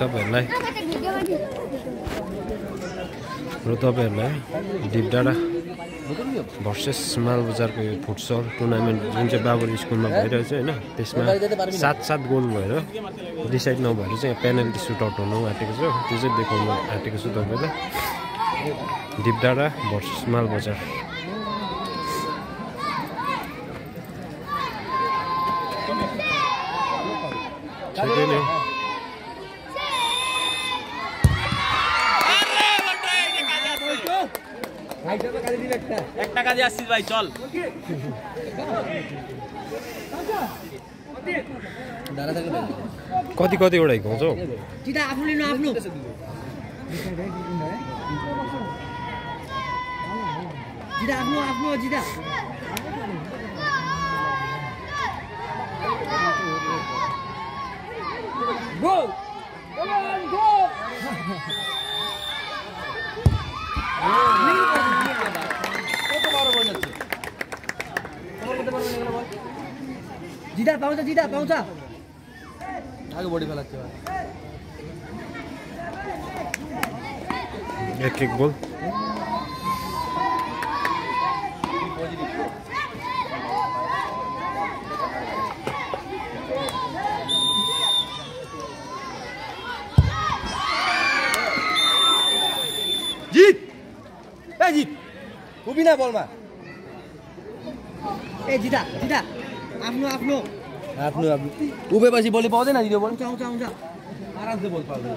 तपाईँहरूलाई र तपाईँहरूलाई डिप डाँडा भर्सेस मालबजारको यो फुटसल टुर्नामेन्ट जुन चाहिँ बाबर स्कुलमा भइरहेछ होइन त्यसमा सात सात गोल भएर डिसाइड नभएर चाहिँ पेनल्टी सुटआउट हुनु आँटेको छ। त्यो चाहिँ देखाउनु आँटेको छु तपाईँलाई। डिप डाँडा भर्सेस मालबजार ठिकै नै। हो। এক টাকা দিয়ে আসছিস ভাই চল कति कतिवटा हिर्काउँछ हौ जिता आफ्नो लिनु आफ्नो जिदा पाउँछ जिदा पाउँछ। आगे बॉडी फैला एक एक बोल। जीत! ए जीत! उभिना बलमा। ए जिता जिता आफ्नो आफ्नो। आफ्नो आफ्नो। उभेपछि बोली पाउँदैन दिदी बोल। आउँछ आउँछ आउँछ आरामसे बोल पाउँदैन।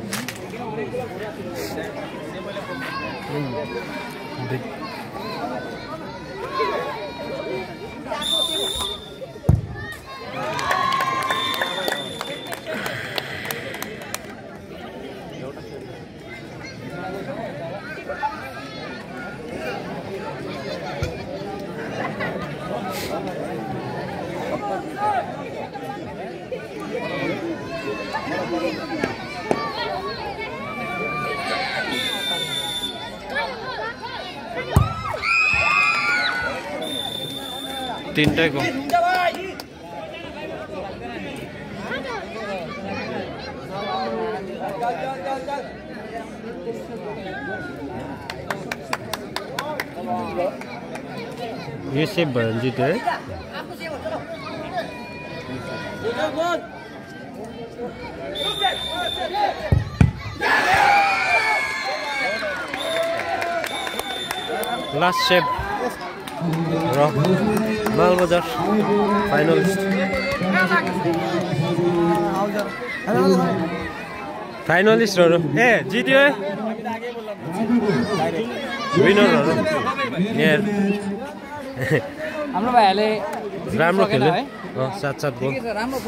तिनटै गोल यो सेभ भयो भने जित्यो है। लास्ट सेभ र मालबजार फाइनलिस्ट फाइनलिस्टहरू ए जित्यो है विनरहरू यहाँ हाम्रो भाइहरूले राम्रो खेल्यो है? सात सात गोल राम्रो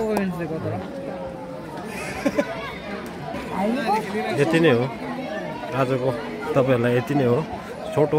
यति नै हो आजको तपाईँहरूलाई यति नै हो छोटो